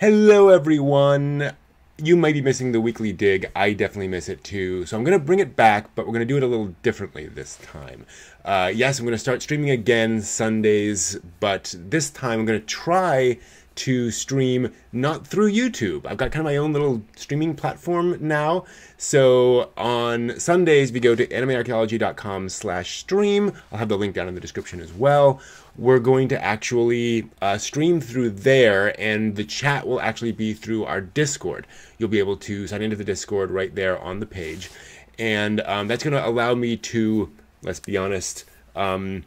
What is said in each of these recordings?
Hello, everyone. You might be missing the weekly dig. I definitely miss it too. So I'm going to bring it back, but we're going to do it a little differently this time. Uh, yes, I'm going to start streaming again Sundays, but this time I'm going to try to stream not through YouTube. I've got kind of my own little streaming platform now. So on Sundays, we go to animearchaeology.com slash stream. I'll have the link down in the description as well. We're going to actually uh, stream through there, and the chat will actually be through our Discord. You'll be able to sign into the Discord right there on the page. And um, that's going to allow me to, let's be honest, um,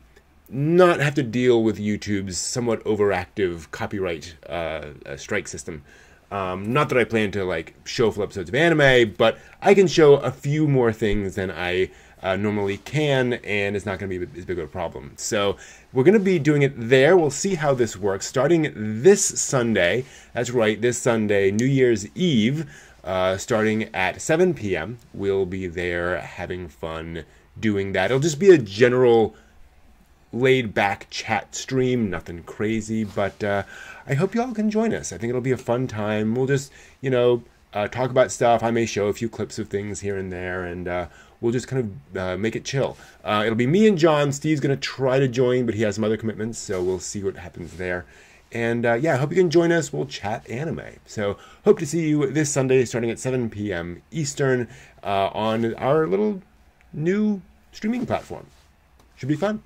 not have to deal with YouTube's somewhat overactive copyright uh, uh, strike system. Um, not that I plan to like show full episodes of anime, but I can show a few more things than I uh, normally can, and it's not going to be as big of a problem. So we're going to be doing it there. We'll see how this works starting this Sunday. That's right, this Sunday, New Year's Eve, uh, starting at 7 p.m. We'll be there having fun doing that. It'll just be a general laid back chat stream, nothing crazy, but uh, I hope y'all can join us. I think it'll be a fun time. We'll just, you know, uh, talk about stuff. I may show a few clips of things here and there, and uh, we'll just kind of uh, make it chill. Uh, it'll be me and John. Steve's going to try to join, but he has some other commitments, so we'll see what happens there. And uh, yeah, I hope you can join us. We'll chat anime. So hope to see you this Sunday starting at 7 p.m. Eastern uh, on our little new streaming platform. Should be fun.